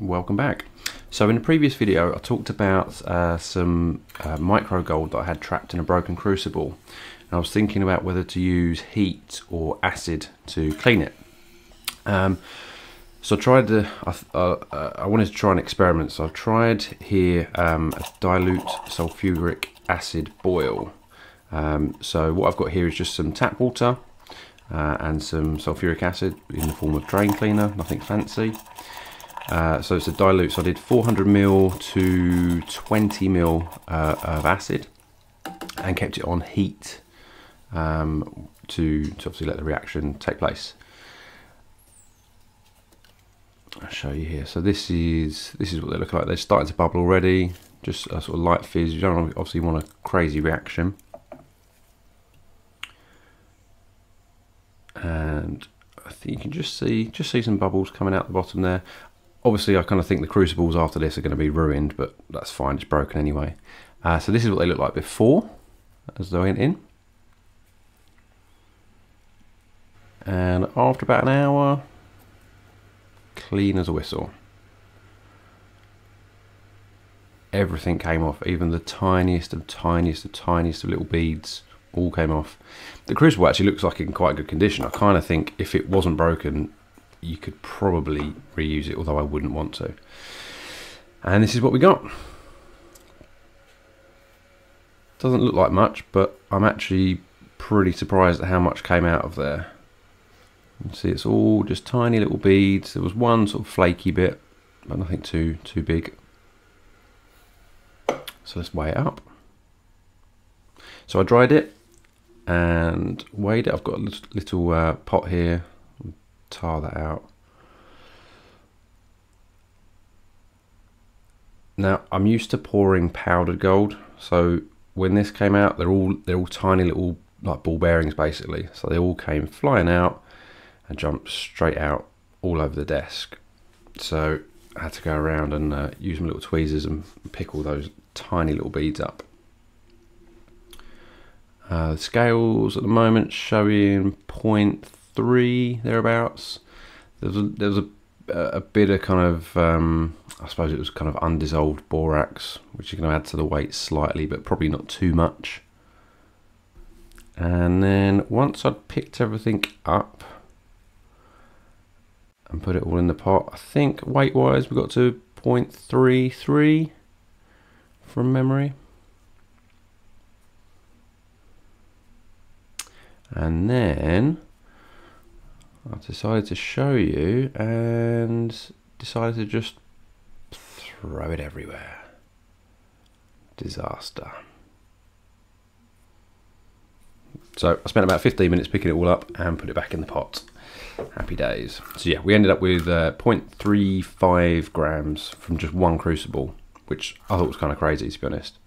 welcome back. So in the previous video I talked about uh, some uh, micro gold that I had trapped in a broken crucible and I was thinking about whether to use heat or acid to clean it. Um, so I tried I, uh, I wanted to try an experiment so I've tried here um, a dilute sulfuric acid boil. Um, so what I've got here is just some tap water uh, and some sulfuric acid in the form of drain cleaner, nothing fancy. Uh, so it's a dilute, so I did 400 ml to 20 ml uh, of acid and kept it on heat um, to, to obviously let the reaction take place. I'll show you here. So this is this is what they look like. They're starting to bubble already. Just a sort of light fizz. You don't obviously want a crazy reaction. And I think you can just see just see some bubbles coming out the bottom there obviously I kind of think the crucibles after this are going to be ruined, but that's fine, it's broken anyway. Uh, so this is what they look like before, as they went in. And after about an hour, clean as a whistle. Everything came off, even the tiniest of tiniest of tiniest of little beads all came off. The crucible actually looks like in quite good condition. I kind of think if it wasn't broken, you could probably reuse it, although I wouldn't want to. And this is what we got. Doesn't look like much, but I'm actually pretty surprised at how much came out of there. See it's all just tiny little beads. There was one sort of flaky bit, but nothing too too big. So let's weigh it up. So I dried it and weighed it. I've got a little uh, pot here tar that out. Now I'm used to pouring powdered gold, so when this came out, they're all they're all tiny little like ball bearings basically. So they all came flying out and jumped straight out all over the desk. So I had to go around and uh, use my little tweezers and pick all those tiny little beads up. Uh, the scales at the moment showing point three thereabouts. There was a, there was a, a bit of kind of um, I suppose it was kind of undissolved borax, which you're going to add to the weight slightly, but probably not too much. And then once I'd picked everything up and put it all in the pot, I think weight wise we got to 0.33 from memory. And then I decided to show you and decided to just throw it everywhere. Disaster. So I spent about 15 minutes picking it all up and put it back in the pot. Happy days. So yeah, we ended up with uh, 0.35 grams from just one crucible, which I thought was kind of crazy to be honest.